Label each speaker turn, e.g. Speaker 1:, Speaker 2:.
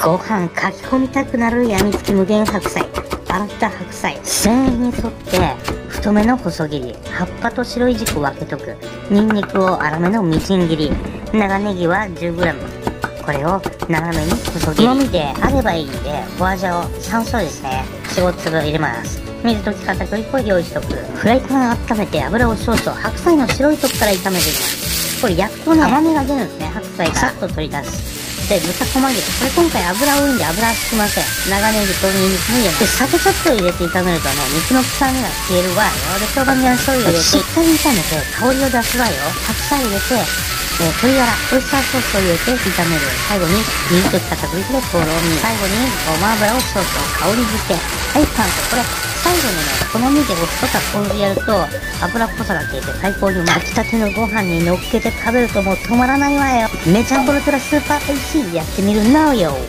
Speaker 1: ご飯書き込みたくなるやみつき無限白菜。洗った白菜。繊維に沿って太めの細切り。葉っぱと白い軸分けとく。ニンニクを粗めのみじん切り。長ネギは 10g これを斜めに細切り好みであればいいんでホアジャオ山椒ですね。45粒入れます。水溶き片栗粉を用意しとく。フライパン温めて油を少々。白菜の白いとこから炒めていきます。これ焼くとね甘みが出るんですね白菜が。さっ。と取り出すで豚こま切れこれ今回油多いんで油は引きません長ネギとニンニクも入れますで酒ちょっと入れて炒めるとね肉の臭みが消えるわよで豆板醤醤油入れてしっかり炒めて香りを出すわよ白菜入れてえー、鶏ガラ、オイスターソースを入れて炒める。最後に、水溶き片栗粉でとろみ。最後に、ごま油を少々香り付け。はい、完成。これ、最後にね、好みでお酢とか麹やると、油っぽさが消えて最高にうまい。炊きたてのご飯に乗っけて食べるともう止まらないわよ。めちゃんこのプラスーパー美味しい。やってみるなおよ。